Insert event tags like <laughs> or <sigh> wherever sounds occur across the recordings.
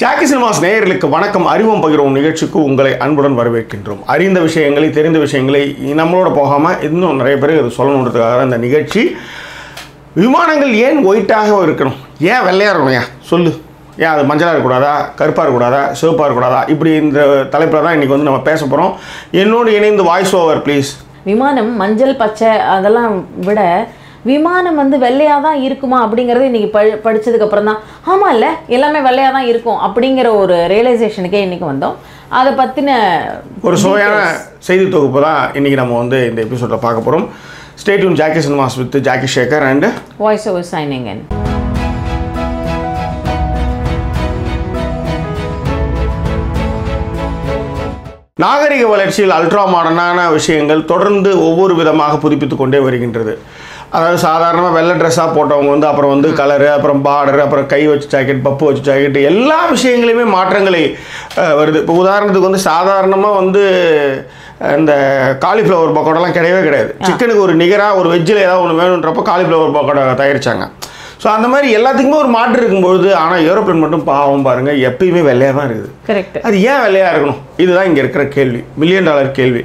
Jackie cinemas நேயர்களுக்கு வணக்கம். அறிவோம் பகிர்வோம் நிகழ்ச்சிக்கு உங்களை அன்புடன் வரவேற்கின்றோம். அறிந்த விஷயங்களை தெரிந்த விஷயங்களை நம்மளோட போகாமல் இன்னும் நிறைய பேருக்கு அதை சொல்லணுன்றதுக்காக தான் இந்த நிகழ்ச்சி. விமானங்கள் ஏன் ஒயிட்டாக இருக்கணும்? ஏன் வெள்ளையாக இருக்கணும் ஏன்? சொல்லு. ஏன் அது மஞ்சளாக இருக்கக்கூடாதா? கருப்பாக இருக்கக்கூடாதா? சிவப்பாக இருக்கக்கூடாதா? இப்படி இந்த தலைப்பில் தான் இன்றைக்கி வந்து நம்ம பேச போகிறோம் என்னோடு இணைந்து வாய்ஸ் ஓவர் ப்ளீஸ் விமானம் மஞ்சள் பச்சை அதெல்லாம் விட விமானம் வந்து வெள்ளையாக தான் இருக்குமா அப்படிங்கிறது இன்றைக்கி ப படித்ததுக்கு அப்புறம் தான் ஆமாம் இல்லை எல்லாமே வெள்ளையாக தான் இருக்கும் அப்படிங்கிற ஒரு ரியலைசேஷனுக்கே இன்றைக்கி வந்தோம். அதை பற்றின ஒரு சுவையான செய்தி தொகுப்பு தான் இன்றைக்கி நம்ம வந்து இந்த எபிசோடில் பார்க்க போகிறோம் stay tuned Jackie cinemas with Jackie Shekhar and voice over shining in நாகரிக வளர்ச்சியில் அல்ட்ரா மாடர்னான விஷயங்கள் தொடர்ந்து ஒவ்வொரு விதமாக புதுப்பித்து கொண்டே வருகின்றது. அதாவது சாதாரணமாக வெள்ளை ட்ரெஸ்ஸாக போட்டவங்க வந்து அப்புறம் வந்து கலரு அப்புறம் பார்டர் அப்புறம் கை வச்ச ஜாக்கெட் பப்பு வச்ச ஜாக்கெட் எல்லா விஷயங்களையுமே மாற்றங்களை வருது. இப்போ உதாரணத்துக்கு வந்து சாதாரணமாக வந்து இந்த காலிஃப்ளவர் பக்கோடாலாம் கிடையவே கிடையாது. சிக்கனுக்கு ஒரு நிகராக ஒரு வெஜ்ஜில் ஏதாவது ஒன்று வேணுன்றப்போ காலிஃப்ளவர் பக்கோடா தயாரிச்சாங்க. ஸோ அந்த மாதிரி எல்லாத்துக்குமே ஒரு மாற்று இருக்கும்பொழுது ஆனால் ஏரோப்ளேன் மட்டும் பாவம் பாருங்கள் எப்பயுமே வெள்ளையாக தான் இருக்குது. கரெக்ட் அது ஏன் வெள்ளையாக இருக்கணும்? இதுதான் இங்கே இருக்கிற கேள்வி. மில்லியன் டாலர் கேள்வி.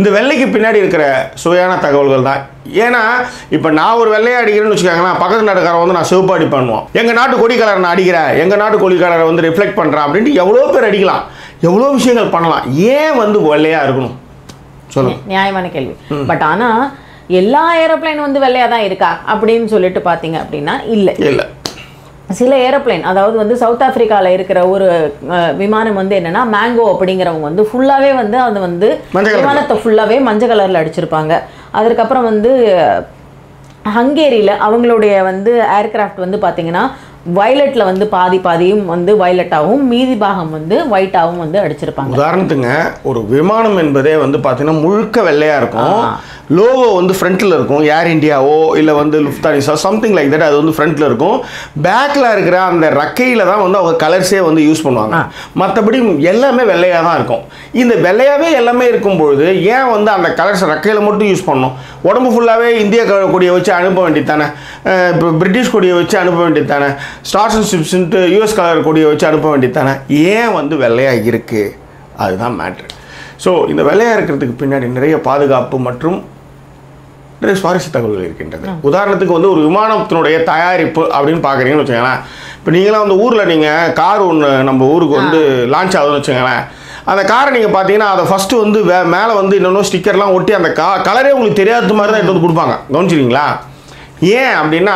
இந்த வெள்ளைக்கு பின்னாடி இருக்கிற சுவையான தகவல்கள் தான். ஏன்னா இப்போ நான் ஒரு வெள்ளையை அடிக்கிறேன்னு வச்சுக்கோங்களேன் பக்கத்து நாட்டுக்காரன் வந்து நான் சிவப்பு அடி பண்ணுவோம் எங்கள் நாட்டு கொடி கலரை நான் அடிக்கிறேன் எங்கள் நாட்டு கொடி கலரை வந்து ரிஃப்ளெக்ட் பண்ணுறேன் அப்படின்ட்டு எவ்வளோ பேர் அடிக்கலாம். எவ்வளோ விஷயங்கள் பண்ணலாம். ஏன் வந்து வெள்ளையாக இருக்கணும்? சொல்லுங்க. நியாயமான கேள்வி. பட் ஆனால் எல்லா ஏரோப்ளைன் வந்து வெள்ளையாக தான் இருக்கா? அப்படின்னு சொல்லிட்டு பார்த்தீங்க அப்படின்னா இல்லை. இல்லை. சில ஏரோப்ளேன் அதாவது வந்து சவுத் ஆப்பிரிக்காவில் இருக்கிற ஒரு விமானம் வந்து என்னன்னா மேங்கோ அப்படிங்கிறவங்க வந்து ஃபுல்லாகவே வந்து அது வந்து. விமானத்தை ஃபுல்லாகவே மஞ்சள் கலரில் அடிச்சிருப்பாங்க அதற்கப்புறம் வந்து ஹங்கேரியில் அவங்களுடைய வந்து ஏர்கிராஃப்ட் வந்து பார்த்தீங்கன்னா வயலட்டில் வந்து பாதி பாதியும் வந்து வயலட்டாகவும் மீதி பாகம் வந்து ஒயிட்டாகவும் வந்து அடிச்சிருப்பாங்க. உதாரணத்துங்க ஒரு விமானம் என்பதே வந்து பார்த்தீங்கன்னா முழுக்க வெள்ளையாக இருக்கும். லோகோ வந்து ஃப்ரண்ட்டில் இருக்கும். ஏர் இந்தியாவோ இல்லை வந்து லுஃப்தானிஸா சம்திங் லைக் தட் அது வந்து ஃப்ரண்ட்டில் இருக்கும். பேக்கில் இருக்கிற அந்த ரக்கையில் தான் வந்து அவங்க கலர்ஸே வந்து யூஸ் பண்ணுவாங்க. மற்றபடி எல்லாமே வெள்ளையாக தான் இருக்கும். இந்த வெள்ளையாகவே எல்லாமே இருக்கும்பொழுது ஏன் வந்து அந்த கலர்ஸ் ரக்கையில் மட்டும் யூஸ் பண்ணணும்? உடம்பு ஃபுல்லாகவே இந்திய கொடியை வச்சு அனுப்ப வேண்டியது தானே? இப்போ பிரிட்டிஷ் கொடியை வச்சு அனுப்ப வேண்டியது தானே? ஸ்டார்ஸ் அண்ட் ஸ்ட்ரிப்ஸ்ன்ட்டு யூஎஸ் கலர் கொடியை வச்சு அனுப்ப வேண்டியது தானே ஏன் வந்து வெள்ளையாக இருக்குது அதுதான் மேட்ரு ஸோ இந்த வெள்ளையாக இருக்கிறதுக்கு பின்னாடி நிறைய பாதுகாப்பு மற்றும் நிறைய சுவாரஸ்ய தகவல்கள் இருக்கின்றது. உதாரணத்துக்கு வந்து ஒரு விமானத்தினுடைய தயாரிப்பு அப்படின்னு பார்க்குறீங்கன்னு வச்சுக்கோங்களேன். இப்போ நீங்களாம் வந்து ஊரில் நீங்கள் கார் ஒன்று நம்ம ஊருக்கு வந்து லான்ச் ஆகுதுன்னு வச்சுக்கோங்களேன். அந்த காரை நீங்கள் பார்த்தீங்கன்னா அதை ஃபஸ்ட்டு வந்து வே மேலே வந்து இன்னொன்று ஸ்டிக்கர்லாம் ஒட்டி அந்த கா கலரே உங்களுக்கு தெரியாத மாதிரி தான் எடுத்து வந்து கொடுப்பாங்க. கவனிச்சிருக்கீங்களா? ஏன் அப்படின்னா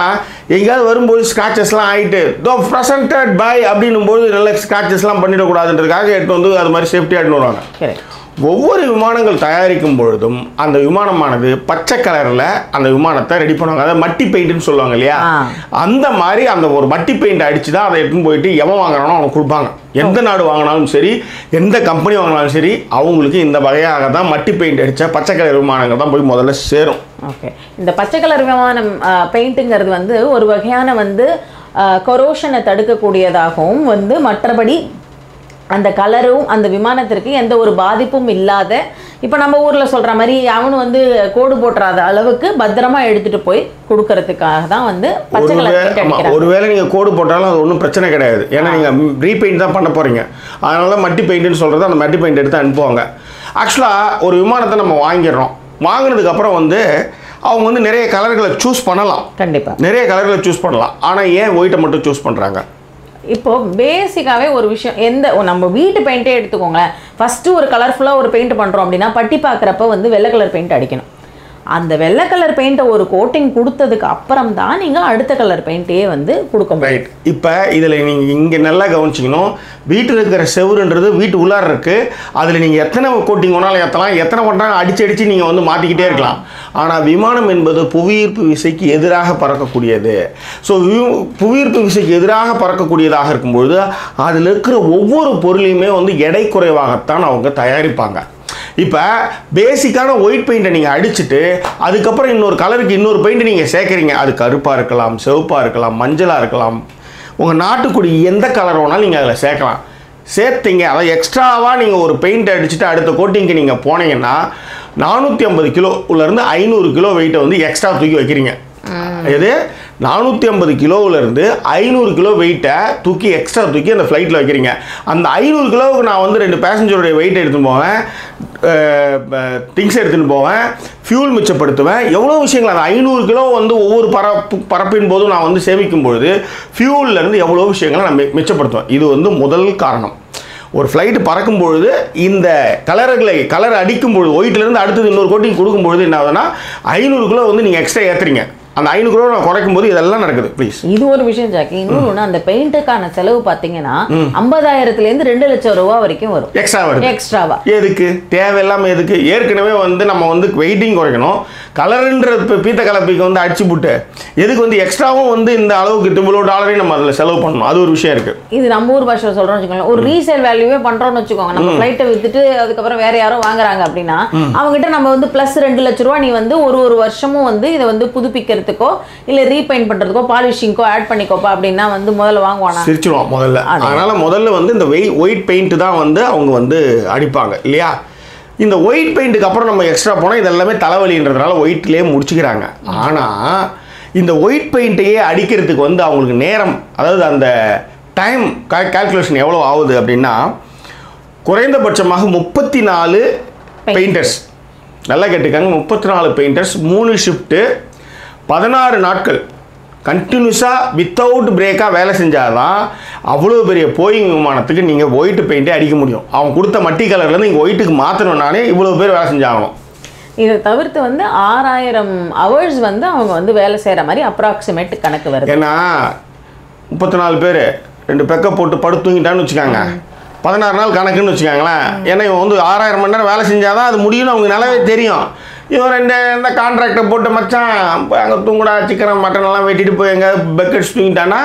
எங்கேயாவது வரும்போது ஸ்க்ராச்சஸ்லாம் ஆகிட்டு தோ ப்ரெசன்டட் பை அப்படின்னும் போது நல்ல ஸ்க்ராச்சஸ்லாம் பண்ணிடக்கூடாதுன்றதுக்காக எடுத்து வந்து அது மாதிரி சேஃப்டியாக எடுத்து வருவாங்க. ஒவ்வொரு விமானங்கள் தயாரிக்கும் பொழுதும் அந்த விமானமானது பச்சை கலரில் அந்த விமானத்தை ரெடி பண்ணுவாங்க. அதாவது மட்டி பெயிண்ட்னு சொல்லுவாங்க இல்லையா. அந்த மாதிரி அந்த ஒரு மட்டி பெயிண்ட் அடிச்சு தான் அதை எடுத்துன்னு போயிட்டு எவன் வாங்குறானோ அவனுக்கு கொடுப்பாங்க. எந்த நாடு வாங்கினாலும் சரி எந்த கம்பெனி வாங்கினாலும் சரி அவங்களுக்கு இந்த வகையாக தான் மட்டி பெயிண்ட் அடித்த பச்சை கலர் விமானங்கள் தான் போய் முதல்ல சேரும். ஓகே இந்த பச்சை கலர் விமானம் பெயிண்ட்டுங்கிறது வந்து ஒரு வகையான வந்து கொரோஷனை தடுக்கக்கூடியதாகவும் வந்து மற்றபடி அந்த கலரும் அந்த விமானத்திற்கு எந்த ஒரு பாதிப்பும் இல்லாத இப்போ நம்ம ஊரில் சொல்கிற மாதிரி அவனு வந்து கோடு போட்டுறாத அளவுக்கு பத்திரமா எடுத்துகிட்டு போய் கொடுக்கறதுக்காக தான் வந்து பச்சை கலர் ஒருவேளை நீங்கள் கோடு போட்டாலும் அது ஒன்றும் பிரச்சனை கிடையாது. ஏன்னா நீங்கள் ரீபெயிண்ட் தான் பண்ண போகிறீங்க அதனால மட்டி பெயிண்ட்னு சொல்கிறது அந்த மட்டி பெயிண்ட் எடுத்து அனுப்புவாங்க. ஆக்சுவலாக ஒரு விமானத்தை நம்ம வாங்கிடுறோம். வாங்கினதுக்கு அப்புறம் வந்து அவங்க வந்து நிறைய கலர்களை சூஸ் பண்ணலாம். கண்டிப்பாக நிறைய கலர்களை சூஸ் பண்ணலாம். ஆனால் ஏன் ஒயிட்டை மட்டும் சூஸ் பண்ணுறாங்க இப்போ பேசிக்காவே ஒரு விஷயம் எந்த நம்ம வீட்டு பெயிண்டே எடுத்துக்கோங்களேன். ஃபஸ்ட்டு ஒரு கலர்ஃபுல்லாக ஒரு பெயிண்ட் பண்ணுறோம் அப்படின்னா பட்டி பார்க்குறப்ப வந்து வெள்ளை கலர் பெயிண்ட் அடிக்கணும். அந்த வெள்ளை கலர் பெயிண்ட்டை ஒரு கோட்டிங் கொடுத்ததுக்கு அப்புறம் தான் நீங்கள் அடுத்த கலர் பெயிண்ட்டையே வந்து கொடுக்க முடியும். ரைட் இப்போ இதில் நீங்கள் இங்கே நல்லா கவனிச்சிக்கணும். வீட்டில் இருக்கிற செவுருன்றது வீட்டு உள்ளார இருக்குது அதில் நீங்கள் எத்தனை கோட்டிங் வேணாலும் ஏற்றலாம் எத்தனை பண்ணாலும் அடிச்சு அடித்து நீங்கள் வந்து மாற்றிக்கிட்டே இருக்கலாம். ஆனால் விமானம் என்பது புவியீர்ப்பு விசைக்கு எதிராக பறக்கக்கூடியது. ஸோ புவியீர்ப்பு விசைக்கு எதிராக பறக்கக்கூடியதாக இருக்கும்பொழுது அதில் இருக்கிற ஒவ்வொரு பொருளையுமே வந்து எடை குறைவாகத்தான் அவங்க தயாரிப்பாங்க. இப்போ பேசிக்கான ஒயிட் பெயிண்ட்டை நீங்கள் அடிச்சுட்டு அதுக்கப்புறம் இன்னொரு கலருக்கு இன்னொரு பெயிண்ட் நீங்கள் சேர்க்குறீங்க. அது கருப்பாக இருக்கலாம் சிவப்பாக இருக்கலாம் மஞ்சளாக இருக்கலாம். உங்கள் நாட்டுக்குடி எந்த கலர் வேணாலும் நீங்கள் அதில் சேர்க்கலாம். சேர்த்தீங்க. அதாவது எக்ஸ்ட்ராவாக நீங்கள் ஒரு பெயிண்ட் அடிச்சுட்டு அடுத்த கோட்டிங்க்கு நீங்கள் போனீங்கன்னா நானூற்றி ஐம்பது கிலோ உள்ளேருந்து ஐநூறு கிலோ வெயிட்டை வந்து எக்ஸ்ட்ரா தூக்கி வைக்கிறீங்க. இது நானூற்றி ஐம்பது கிலோவிலேருந்து ஐநூறு கிலோ வெயிட்டை தூக்கி எக்ஸ்ட்ரா தூக்கி அந்த ஃப்ளைட்டில் வைக்கிறீங்க. அந்த ஐநூறு கிலோவுக்கு நான் வந்து ரெண்டு பேசஞ்சருடைய வெயிட் எடுத்துன்னு போவேன். திங்ஸ் எடுத்துன்னு போவேன். ஃபியூல் மிச்சப்படுத்துவேன். எவ்வளோ விஷயங்கள்? அந்த ஐநூறு கிலோ வந்து ஒவ்வொரு பரப்பு பரப்பின் போதும் நான் வந்து சேமிக்கும் பொழுது ஃபியூல்லேருந்து எவ்வளோ விஷயங்களை நான் மி- மிச்சப்படுத்துவேன். இது வந்து முதல் காரணம். ஒரு ஃப்ளைட்டு பறக்கும் பொழுது இந்த கலர்களை கலர் அடிக்கும் பொழுது ஒயிட்லேருந்து அடுத்தது இன்னொரு கோட்டிங் கொடுக்கும் பொழுது என்ன ஆகுதுன்னா ஐநூறு கிலோ வந்து நீங்கள் எக்ஸ்ட்ரா ஏற்றுறீங்க அந்த ஐநூறு நான் குறைக்கும் போது இதெல்லாம் நடக்குது ப்ளீஸ் இது ஒரு விஷயம் ஜாக்கி. இன்னொன்று அந்த பெயிண்ட்டுக்கான செலவு பார்த்தீங்கன்னா ஐம்பதாயிரத்துல இருந்து ரெண்டு லட்சம் ரூபா வரைக்கும் வரும். எக்ஸ்ட்ரா வருது. எக்ஸ்ட்ராவா எதுக்கு? தேவையில்லாமல் எதுக்கு? ஏற்கனவே வந்து நம்ம வந்து வெயிட்டிங் குறைக்கணும். கலருன்ற பீத்த கலப்பிக்கு வந்து அடிச்சு புட்டு. எதுக்கு வந்து எக்ஸ்ட்ராவும் வந்து இந்த அளவுக்கு இவ்வளோ டாலரையும் நம்ம அதில் செலவு பண்ணணும்? அது ஒரு விஷயம் இருக்குது இது நம்ம ஊர் பாஷையில் சொல்றோம்னு வச்சுக்கோங்க ஒரு ரீசேல் வேல்யூவே பண்றோம்னு வச்சுக்கோங்க. நம்ம ஃப்ளைட்டை வித்துட்டு அதுக்கப்புறம் வேற யாரோ வாங்குறாங்க அப்படின்னா அவங்ககிட்ட நம்ம வந்து பிளஸ் ரெண்டு லட்ச ரூபா நீ வந்து ஒரு ஒரு வருஷமும் வந்து இதை வந்து புதுப்பிக்கிறதுக்கோ இல்ல ரீபெயிண்ட் பண்றதுக்கோ பாலிஷிங்கோ ஆட் பண்ணிக்கோப்பா அப்படின்னா வந்து முதல்ல வாங்குவானா? சிரிச்சிருவோம் முதல்ல. அது. அதனால முதல்ல வந்து இந்த வெய் ஒயிட் பெயிண்ட் தான் வந்து அவங்க வந்து அடிப்பாங்க இல்லையா? இந்த ஒயிட் பெயிண்ட்டுக்கு அப்புறம் நம்ம எக்ஸ்ட்ரா போனால் இதெல்லாமே தலைவலின்றதுனால ஒயிட்லேயே முடிச்சுக்கிறாங்க. ஆனால் இந்த ஒயிட் பெயிண்ட்டையே அடிக்கிறதுக்கு வந்து அவங்களுக்கு நேரம் அதாவது அந்த டைம் கால்குலேஷன் எவ்வளோ ஆகுது அப்படின்னா குறைந்தபட்சமாக முப்பத்தி நாலு பெயிண்டர்ஸ் நல்லா கேட்டுக்கங்க முப்பத்தி நாலு பெயிண்டர்ஸ் மூணு ஷிஃப்ட்டு பதினாறு நாட்கள் கண்டினியூஸாக வித்தவுட் பிரேக்காக வேலை செஞ்சாதான் அவ்வளோ பெரிய போயிங் விமானத்துக்கு நீங்கள் ஒயிட் பெயிண்டே அடிக்க முடியும். அவன் கொடுத்த மட்டி கலர்லேருந்து இங்கே ஒயிட்டுக்கு மாற்றணுன்னாலே இவ்வளோ பேர் வேலை செஞ்சாகணும். இதை தவிர்த்து வந்து ஆறாயிரம் ஹவர்ஸ் வந்து அவங்க வந்து வேலை செய்யற மாதிரி அப்ராக்சிமேட் கணக்கு வருது. ஏன்னா முப்பத்தி நாலு பேர் ரெண்டு பெக்க போட்டு படுத்து தூங்கிட்டான்னு வச்சுக்காங்க. பதினாறு நாள் கணக்குன்னு வச்சுக்காங்களேன். ஏன்னா இவன் வந்து ஆறாயிரம் மணி நேரம் வேலை செஞ்சாதான் அது முடியும்னு அவங்க நல்லாவே தெரியும். இவன் ரெண்டு இந்த கான்ட்ராக்டை போட்டு மச்சான் அங்கே தூங்குடா சிக்கன் மட்டன் எல்லாம் வெட்டிட்டு போய் எங்கே பெக்கெட்ஸ் தூங்கிட்டான்னா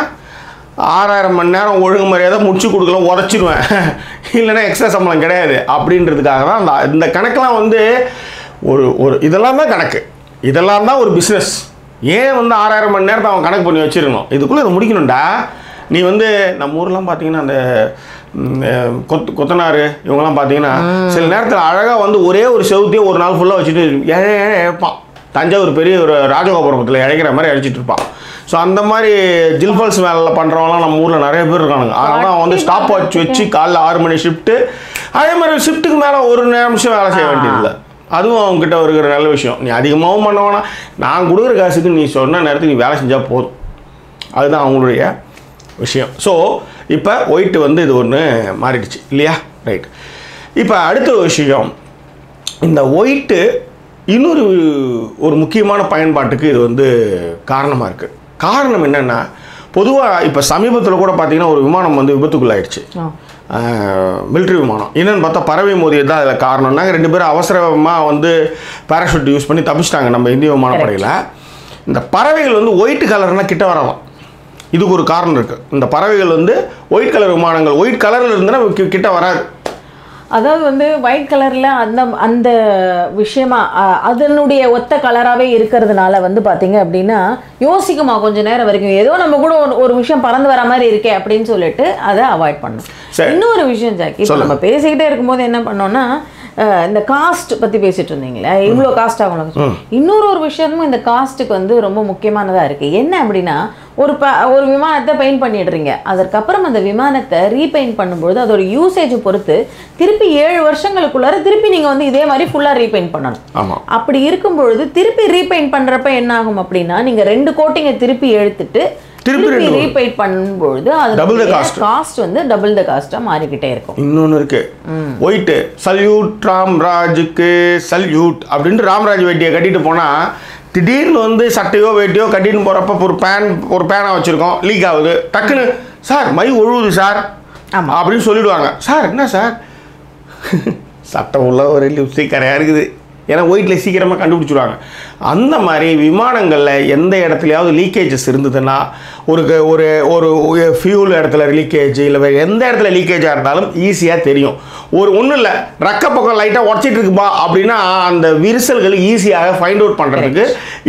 ஆறாயிரம் மணி நேரம் ஒழுங்கு மரியாதை முடிச்சு கொடுக்கல உதச்சிடுவேன். இல்லைன்னா எக்ஸ்ட்ரா சம்பளம் கிடையாது. அப்படின்றதுக்காக தான் அந்த இந்த கணக்கெலாம் வந்து ஒரு ஒரு இதெல்லாம் தான் கணக்கு. இதெல்லாம் தான் ஒரு பிஸ்னஸ் ஏன் வந்து ஆறாயிரம் மணி நேரத்தை அவன் கணக்கு பண்ணி வச்சிருக்கணும்? இதுக்குள்ளே இதை முடிக்கணும்டா. நீ வந்து நம்ம ஊர்லாம் பார்த்தீங்கன்னா அந்த கொத் கொத்தனார் இவங்கெல்லாம் பார்த்தீங்கன்னா சில நேரத்தில் அழகாக வந்து ஒரே ஒரு செவுத்தையும் ஒரு நாள் ஃபுல்லாக வச்சுட்டு ஏழை ஏழை இழப்பான். தஞ்சாவூர் பெரிய ஒரு ராஜகோபுரத்தில் இழைக்கிற மாதிரி அழைச்சிட்டு இருப்பான். ஸோ அந்த மாதிரி ஜில்ஃபால்ஸ் வேலை பண்ணுறவங்களாம் நம்ம ஊரில் நிறைய பேர் இருக்கானுங்க. அதனால் அவன் வந்து ஸ்டாப் வாட்ச் வச்சு காலைல ஆறு மணி ஷிஃப்ட்டு அதே மாதிரி ஷிஃப்ட்டுக்கு மேலே ஒரு நிமிஷம் வேலை செய்ய வேண்டியதில்லை. அதுவும் அவங்ககிட்ட இருக்கிற நல்ல விஷயம். நீ அதிகமாகவும் பண்ண வேணாம். நான் கொடுக்குற காசுக்கு நீ சொன்ன நேரத்துக்கு நீ வேலை செஞ்சால் போதும். அதுதான் அவங்களுடைய விஷயம். ஸோ இப்போ ஒயிட் வந்து இது ஒன்று மாறிடுச்சு. இல்லையா? ரைட் இப்போ அடுத்த விஷயம். இந்த ஒயிட்டு இன்னொரு ஒரு முக்கியமான பயன்பாட்டுக்கு இது வந்து காரணமாக இருக்குது காரணம் என்னென்னா பொதுவாக இப்போ சமீபத்தில் கூட பார்த்தீங்கன்னா ஒரு விமானம் வந்து விபத்துக்குள்ளாயிடுச்சு. மிலிட்ரி விமானம். என்னன்னு பார்த்தா பறவை மோதியது தான் அதில் காரணம். நாங்கள் ரெண்டு பேரும் அவசரமாக வந்து பேராஷூட் யூஸ் பண்ணி தப்பிச்சிட்டாங்க நம்ம இந்திய விமானப்படையில். இந்த பறவைகள் வந்து ஒயிட் கலர்னால் கிட்ட வரலாம். இதுக்கு ஒரு காரணம் இருக்குது இந்த பறவைகள் வந்து ஒயிட் கலர் விமானங்கள் ஒயிட் கலரில் இருந்துன்னா கிட்ட வராது. அதாவது வந்து ஒயிட் கலரில் அந்த அந்த விஷயமா அதனுடைய ஒத்த கலராகவே இருக்கிறதுனால வந்து பார்த்தீங்க அப்படின்னா யோசிக்குமா கொஞ்சம் நேரம் வரைக்கும்? ஏதோ நம்ம கூட ஒரு ஒரு விஷயம் பறந்து வர மாதிரி இருக்கே அப்படின்னு சொல்லிட்டு அதை அவாய்ட் பண்ணும் இன்னொரு விஷயம் ஜாக்கி இப்போ நம்ம பேசிக்கிட்டே இருக்கும்போது என்ன பண்ணோம்னா இந்த காஸ்ட் பத்தி பேசிட்டு இருந்தீங்களே இவ்வளோ காஸ்ட் ஆகணும் இன்னொரு ஒரு விஷயமும் இந்த காஸ்ட்டுக்கு வந்து ரொம்ப முக்கியமானதா இருக்கு. என்ன அப்படின்னா ஒரு ப ஒரு விமானத்தை பெயிண்ட் பண்ணிடுறீங்க. அதற்கப்புறம் அந்த விமானத்தை ரீபெயிண்ட் பண்ணும்பொழுது அதோட யூசேஜ் பொறுத்து திருப்பி ஏழு வருஷங்களுக்குள்ளார திருப்பி நீங்க வந்து இதே மாதிரி ஃபுல்லா ரீபெயிண்ட் பண்ணணும். அப்படி இருக்கும் பொழுது திருப்பி ரீபெயிண்ட் பண்றப்ப என்ன ஆகும் அப்படின்னா நீங்க ரெண்டு கோட்டிங்கை திருப்பி எடுத்துட்டு திருப்பி திருப்பி ரெண்டு ரீபெயிண்ட் பண்ணும்பொழுது Double the அது cost. காஸ்ட் வந்து டபுள் த காஸ்டா மாறிக்கிட்டே இருக்கும். இன்னொன்று இருக்கு. ஒயிட்டு சல்யூட் ராம்ராஜுக்கு சல்யூட் அப்படின்ட்டு ராம்ராஜ் வேட்டியை கட்டிட்டு போனால் திடீர்னு வந்து சட்டையோ வேட்டியோ கட்டின்னு போகிறப்ப ஒரு பேன் ஒரு பேனை வச்சுருக்கோம் லீக் ஆகுது. டக்குன்னு சார் மை ஒழுகுது சார். ஆமா. அப்படின்னு சொல்லிடுவாங்க. சார் என்ன சார்? <laughs> சட்டை உள்ள ஒரு லிப்ஸ்டிக் கரையாக இருக்குது. ஏன்னா ஒயிட்டில் சீக்கிரமாக கண்டுபிடிச்சிடுவாங்க அந்த மாதிரி விமானங்களில் எந்த இடத்துலையாவது லீக்கேஜஸ் இருந்ததுன்னா ஒரு ஒரு ஒரு ஃபியூல் இடத்துல லீக்கேஜ் இல்லை வேறு எந்த இடத்துல லீக்கேஜாக இருந்தாலும் ஈஸியாக தெரியும். ஒரு ஒன்றும் இல்லை ரக்க பக்கம் லைட்டாக உடச்சிட்டு இருக்குப்பா அப்படின்னா அந்த விரிசல்கள் ஈஸியாக ஃபைண்ட் அவுட் பண்ணுறதுக்கு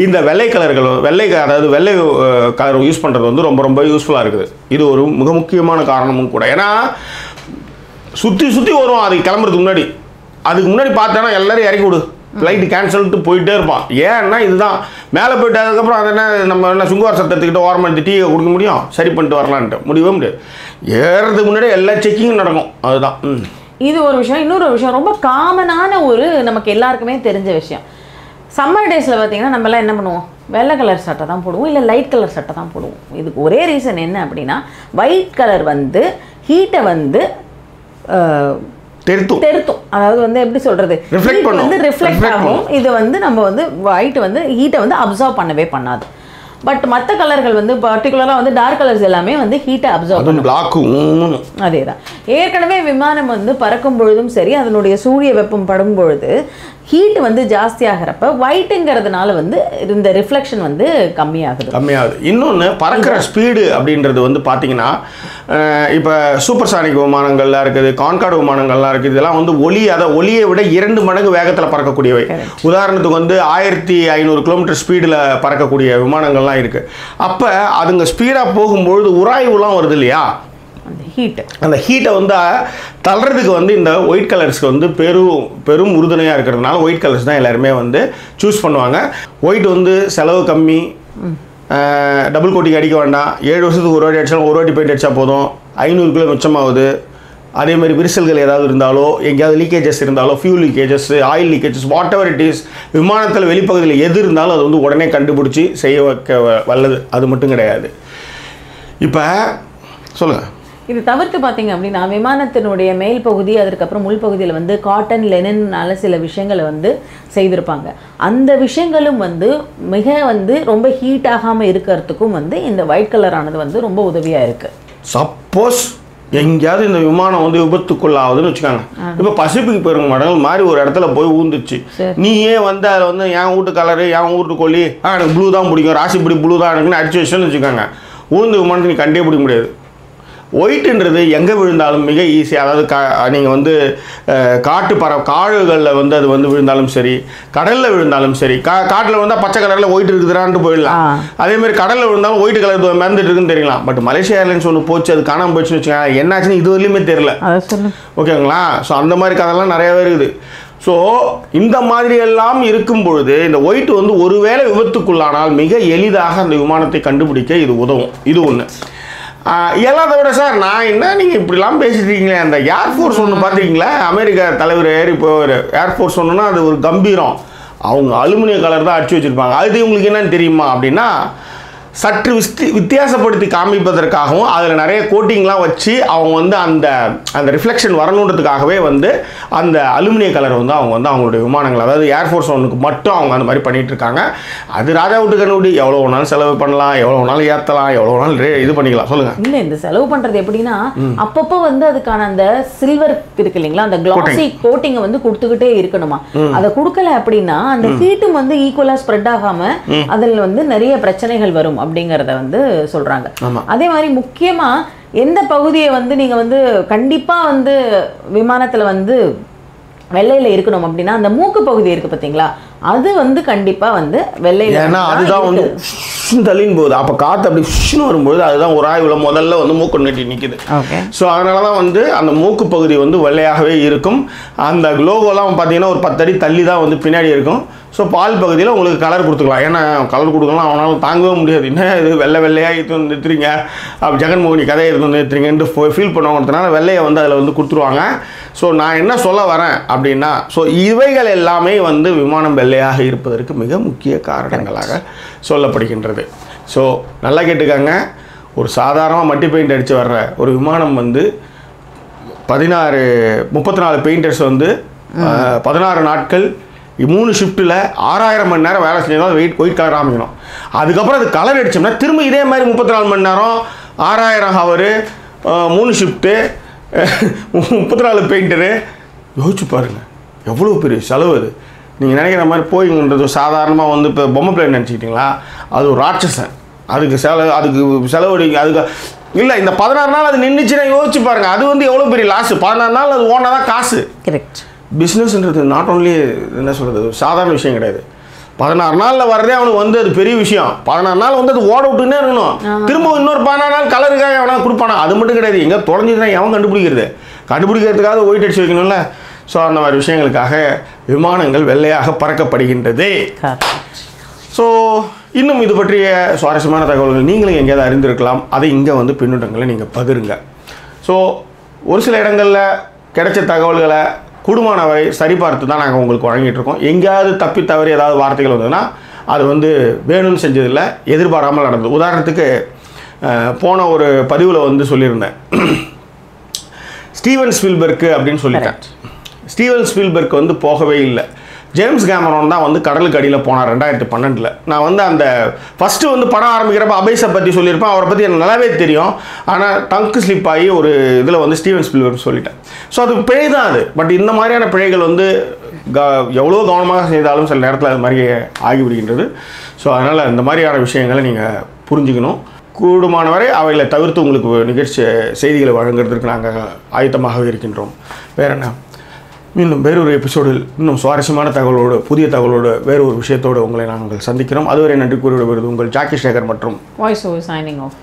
இந்த வெள்ளை கலர்கள் வெள்ளை அதாவது வெள்ளை கலர் யூஸ் பண்ணுறது வந்து ரொம்ப ரொம்ப யூஸ்ஃபுல்லாக இருக்குது. இது ஒரு மிக முக்கியமான காரணமும் கூட. ஏன்னா சுற்றி சுற்றி வரும் அது கிளம்புறதுக்கு முன்னாடி. அதுக்கு முன்னாடி பார்த்தேன்னா எல்லாரும் இறக்கி விடு. ஃப்ளைட்டு கேன்சல்ட்டு போயிட்டே இருப்பான். ஏன்னா இதுதான். மேலே போயிட்டு அதுக்கப்புறம் அது என்ன நம்ம என்ன சுங்குவார் சத்தத்துக்கிட்ட ஓரமாக எடுத்து டீயை கொடுக்க முடியும்? சரி பண்ணிட்டு வரலான்ட்டு. முடியவே முடியாது. ஏறதுக்கு முன்னாடி எல்லா செக்கிங்கும் நடக்கும். அதுதான். இது ஒரு விஷயம். இன்னொரு விஷயம். ரொம்ப காமனான ஒரு நமக்கு எல்லாருக்குமே தெரிஞ்ச விஷயம். சம்மர் டேஸில் பார்த்தீங்கன்னா நம்மலாம் என்ன பண்ணுவோம்? வெள்ளை கலர் சட்டை தான் போடுவோம். இல்லை லைட் கலர் சட்டை தான் போடுவோம். இதுக்கு ஒரே ரீசன் என்ன அப்படின்னா ஒயிட் கலர் வந்து ஹீட்டை வந்து தெருத்தும். தெருத்தும். அதாவது வந்து எப்படி சொல்றது. வந்து ரிஃப்ளெக்ட் ஆகும். இது வந்து நம்ம வந்து ஒயிட் வந்து ஹீட்டை வந்து அப்சர்வ் பண்ணவே பண்ணாது. பட் மற்ற கலர்கள் வந்து பர்டிகுலராக வந்து டார்க் கலர்ஸ் எல்லாமே வந்து ஹீட்டை அப்சர்வ் பிளாக்கும் அதேதான். ஏற்கனவே விமானம் வந்து பறக்கும் பொழுதும் சரி அதனுடைய சூரிய வெப்பம் படும் பொழுது ஹீட் வந்து ஜாஸ்தி ஆகிறப்ப ஒயிட்டுங்கிறதுனால வந்து இந்த ரிஃப்ளெக்ஷன் வந்து கம்மியாகுது. கம்மியாகுது. இன்னொன்று பறக்கிற ஸ்பீடு அப்படின்றது வந்து பார்த்தீங்கன்னா இப்போ சூப்பர் சானிக் விமானங்கள்லாம் இருக்குது கான்கார்டு விமானங்கள்லாம் இருக்குது இதெல்லாம் வந்து ஒலி அதை ஒலியை விட இரண்டு மடங்கு வேகத்தில் பறக்கக்கூடியவை. உதாரணத்துக்கு வந்து ஆயிரத்தி ஐநூறு கிலோமீட்டர் ஸ்பீடில் பறக்கக்கூடிய விமானங்கள்லாம் இருக்குது அப்போ அதுங்க ஸ்பீடாக போகும்பொழுது உராய்வுலாம் வருது இல்லையா? ஹீட் அந்த ஹீட்டை வந்து தள்ளுறதுக்கு வந்து இந்த ஒயிட் கலர்ஸ்க்கு வந்து பெரும் பெரும் உறுதுணையாக இருக்கிறதுனால ஒயிட் கலர்ஸ் தான் எல்லாருமே வந்து சூஸ் பண்ணுவாங்க. ஒயிட் வந்து செலவு கம்மி. டபுள் கோட்டிங் அடிக்க வேண்டாம். ஏழு வருஷத்துக்கு ஒரு வாட்டி அடிச்சாலும் ஒரு வாட்டி பெயிண்ட் அடித்தா போதும். ஐநூறு கிலோ மிச்சமாகுது. அதே மாதிரி விரிசல்கள் ஏதாவது இருந்தாலோ எங்கேயாவது லீக்கேஜஸ் இருந்தாலோ fuel leakages oil leakages whatever it is விமானத்தில் வெளிப்பகுதியில் எது இருந்தாலும் அது வந்து உடனே கண்டுபிடிச்சி செய்ய வைக்க வ- வல்லது. அது மட்டும் கிடையாது. இப்போ சொல்லுங்கள் இது தவிர்த்து பார்த்தீங்க அப்படின்னா விமானத்தினுடைய மேல் பகுதி அதற்கப்புறம் முள் பகுதியில் வந்து காட்டன் லெனன்னால சில விஷயங்களை வந்து செய்திருப்பாங்க. அந்த விஷயங்களும் வந்து மிக வந்து ரொம்ப ஹீட் ஆகாமல் இருக்கிறதுக்கும் வந்து இந்த ஒயிட் கலரானது வந்து ரொம்ப உதவியாக இருக்குது சப்போஸ் எங்கேயாவது இந்த விமானம் வந்து விபத்துக்குள்ளாகுதுன்னு வச்சுக்காங்க. இப்போ பசிபிக் பெருங்கடல் மாதிரி ஒரு இடத்துல போய் ஊந்துச்சு. நீயே வந்து அதில் வந்து என் வீட்டு கலரு என் வீட்டு கோழி ஆ எனக்கு ப்ளூ தான் பிடிக்கும். ராசிப்படி ப்ளூ தான் எனக்குன்னு அடிச்சு வச்சோன்னு வச்சுக்கோங்க. ஊந்து விமானத்தை நீ கண்டே பிடிக்க முடியாது. ஒயிட்டுன்றது எங்கே விழுந்தாலும் மிக ஈஸி அதாவது கா நீங்கள் வந்து காட்டு பற காடுகளில் வந்து அது வந்து விழுந்தாலும் சரி கடலில் விழுந்தாலும் சரி கா காட்டில் விழுந்தால் பச்சை கலரில் ஒயிட் இருக்குதுறான்ட்டு போயிடலாம். ஆ. அதே மாதிரி கடலில் விழுந்தாலும் ஒயிட் கலர் மறந்துட்டு இருக்குன்னு தெரியலாம். பட் மலேசியா ஏர்லைன்ஸ் ஒன்று போச்சு அது காணாமல் போச்சுன்னு வச்சுக்கோங்க என்னாச்சுன்னு இது வரையிலுமே தெரியல. ஓகேங்களா? ஸோ அந்த மாதிரி கதைலாம் நிறையவே இருக்குது. ஸோ இந்த மாதிரி எல்லாம் இருக்கும் பொழுது இந்த ஒயிட் வந்து ஒருவேளை விபத்துக்குள்ளானால் மிக எளிதாக அந்த விமானத்தை கண்டுபிடிக்க இது உதவும். இது ஒன்று எல்லாத்த விட சார் நான் என்ன நீங்கள் இப்படிலாம் பேசிட்டு இருக்கீங்களே அந்த ஏர்ஃபோர்ஸ் ஒன்று பார்த்தீங்களா அமெரிக்கா தலைவர் ஏறி போவார். ஏர்ஃபோர்ஸ் ஒன்றுனா அது ஒரு கம்பீரம். அவங்க அலுமினிய கலர் தான் அடிச்சு வச்சுருப்பாங்க. அது உங்களுக்கு என்னன்னு தெரியுமா அப்படின்னா சற்று விஸ்தி வித்தியாசப்படுத்தி காமிப்பதற்காகவும் அதில் நிறைய கோட்டிங்லாம் வச்சு அவங்க வந்து அந்த அந்த ரிஃப்ளெக்ஷன் வரணுன்றதுக்காகவே வந்து அந்த அலுமினிய கலர் வந்து அவங்க வந்து அவங்களுடைய விமானங்கள் அதாவது ஏர்ஃபோர்ஸ் ஒன்றுக்கு மட்டும் அவங்க அந்த மாதிரி பண்ணிட்டு இருக்காங்க அது ராஜா விட்டு கண்டுபிடி எவ்வளோ வேணாலும் செலவு பண்ணலாம் எவ்வளோ வேணாலும் ஏற்றலாம் எவ்வளோ வேணாலும் ரே- இது பண்ணிக்கலாம் சொல்லுங்கள் இல்ல இந்த செலவு பண்றது எப்படின்னா அப்பப்போ வந்து அதுக்கான அந்த சில்வர் இருக்கு இல்லைங்களா அந்த கிளாசி கோட்டிங்கை வந்து கொடுத்துக்கிட்டே இருக்கணுமா. அதை கொடுக்கல அப்படின்னா அந்த ஹீட்டும் வந்து ஈக்குவலா ஸ்ப்ரெட் ஆகாம அதில் வந்து நிறைய பிரச்சனைகள் வரும். அப்படிங்கறத வந்து சொல்றாங்க. ஆமா. அதே மாதிரி முக்கியமா எந்த பகுதியை வந்து நீங்க வந்து கண்டிப்பா வந்து விமானத்துல வந்து வெள்ளையில இருக்கணும் அப்படின்னா அந்த மூக்கு பகுதி இருக்கு பாத்தீங்களா? அது வந்து கண்டிப்பா வந்து வெள்ளையில ஏன்னா தான் அதுதான் வந்து தள்ளின்னு போகுது அப்போ காற்று அப்படி உஷ்ஷுன்னு வரும்போது அதுதான் ஒரு ஆய்வில் முதல்ல வந்து மூக்கு நெட்டி நிற்கிது ஸோ அதனால தான் வந்து அந்த மூக்கு பகுதி வந்து வெள்ளையாகவே இருக்கும். அந்த லோகோலாம் பார்த்தீங்கன்னா ஒரு பத்தடி தள்ளி தான் வந்து பின்னாடி இருக்கும். ஸோ பால் பகுதியில் உங்களுக்கு கலர் கொடுத்துக்கலாம். ஏன்னா கலர் கொடுக்கலாம் அவனால் தாங்கவே முடியாது. என்ன இது வெள்ளை வெள்ளையாக எடுத்து வந்து நிறுத்துறீங்க? அப்போ ஜெகன்மோகினி கதையை எடுத்து வந்து நிறுத்துறீங்கன்ட்டு ஃபீல் பண்ணுவாங்கிறதுனால வெள்ளையை வந்து அதில் வந்து கொடுத்துருவாங்க. ஸோ நான் என்ன சொல்ல வரேன் அப்படின்னா ஸோ இவைகள் எல்லாமே வந்து விமானம் வெள்ளையாக இருப்பதற்கு மிக முக்கிய காரணங்களாக சொல்லப்படுகின்றது. ஸோ நல்லா கேட்டுக்கங்க. ஒரு சாதாரணமாக மட்டி பெயிண்ட் அடித்து வர்ற ஒரு விமானம் வந்து பதினாறு முப்பத்தி நாலு பெயிண்டர்ஸ் வந்து பதினாறு நாட்கள் மூணு ஷிஃப்ட்டில் ஆறாயிரம் மணி நேரம் வேலை செஞ்சாலும் வெயிட் ஒயிட் கலர் ஆரம்பிக்கணும் அதுக்கப்புறம் அது கலர் அடித்தோம்னா திரும்ப இதே மாதிரி முப்பத்தி நாலு மணி நேரம் ஆறாயிரம் ஹவரு மூணு ஷிஃப்ட்டு முப்பத்தி நாலு பெயிண்டரு யோசிச்சு பாருங்கள் எவ்வளோ பெரிய செலவு அது. நீங்கள் நினைக்கிற மாதிரி போயிங்கன்றது சாதாரணமாக வந்து இப்போ பொம்மை பிளேன் நினச்சிக்கிட்டிங்களா? அது ஒரு ராட்சசன். அதுக்கு செலவு அதுக்கு செலவழிங்க அதுக்கு இல்லை இந்த பதினாறு நாள் அது நின்றுச்சுன்னா யோசிச்சு பாருங்கள் அது வந்து எவ்வளோ பெரிய லாஸு பதினாறு நாள் அது ஓனா தான் காசு. கரெக்ட் பிஸ்னஸ்ன்றது நாட் ஓன்லி என்ன சொல்கிறது சாதாரண விஷயம் கிடையாது. பதினாறு நாளில் வர்றதே அவனுக்கு வந்து அது பெரிய விஷயம். பதினாறு நாள் வந்து அது ஓட விட்டுனே இருக்கணும். திரும்ப இன்னொரு பதினாறு நாள் கலருக்காக எவனா கொடுப்பானா? அது மட்டும் கிடையாது. எங்கே தொலைஞ்சதுன்னா எவன் கண்டுபிடிக்கிறது? கண்டுபிடிக்கிறதுக்காக ஒயிட் அடிச்சு வைக்கணும்ல. ஸோ அந்த மாதிரி விஷயங்களுக்காக விமானங்கள் வெள்ளையாக பறக்கப்படுகின்றது. ஸோ இன்னும் இது பற்றிய சுவாரஸ்யமான தகவல்கள் நீங்களும் எங்கேயாவது அறிந்திருக்கலாம். அதை இங்கே வந்து பின்னூட்டங்களை நீங்கள் பகிருங்க. ஸோ ஒரு சில இடங்களில் கிடைச்ச தகவல்களை கூடுமானவரை சரிபார்த்து தான் நாங்கள் உங்களுக்கு வழங்கிட்டு இருக்கோம் எங்கேயாவது தப்பி தவறி ஏதாவது வார்த்தைகள் வந்ததுன்னா அது வந்து வேணும்னு செஞ்சதில்லை எதிர்பாராமல் நடந்தது. உதாரணத்துக்கு போன ஒரு பதிவில் வந்து சொல்லியிருந்தேன். ஸ்டீவன் ஸ்பீல்பர்க்கு அப்படின்னு சொல்லிட்டேன். ஸ்டீவன் ஸ்பீல்பர்க் வந்து போகவே இல்லை. ஜேம்ஸ் கேமரோன் தான் வந்து கடலுக்கு அடியில் போனார் ரெண்டாயிரத்தி பன்னெண்டில். நான் வந்து அந்த ஃபஸ்ட்டு வந்து படம் ஆரம்பிக்கிறப்ப அபேஸை பற்றி சொல்லியிருப்பேன். அவரை பற்றி எனக்கு நல்லாவே தெரியும். ஆனால் டங்க் ஸ்லிப் ஆகி ஒரு இதில் வந்து ஸ்டீவன் ஸ்பீல்பர்க் சொல்லிட்டேன். ஸோ அது பிழை தான் அது. பட் இந்த மாதிரியான பிழைகள் வந்து க எவ்வளோ கவனமாக செய்தாலும் சில நேரத்தில் அது மாதிரி ஆகிவிடுகின்றது. ஸோ அதனால் இந்த மாதிரியான விஷயங்களை நீங்கள் புரிஞ்சுக்கணும். கூடுமானவரை அவைகளை தவிர்த்து உங்களுக்கு நிகழ்ச்சி செய்திகளை வழங்குறதுக்கு நாங்கள் ஆயத்தமாகவே இருக்கின்றோம். வேற என்ன? மீண்டும் வேறொரு எபிசோடில் இன்னும் சுவாரஸ்யமான தகவலோடு புதிய தகவலோடு வேறு ஒரு விஷயத்தோடு உங்களை நாங்கள் சந்திக்கிறோம். அதுவரை நன்றி கூறிவிடுவது உங்கள் ஜாக்கி சேகர் மற்றும் வாய்ஸ் ஓவர் சைனிங் ஆஃப்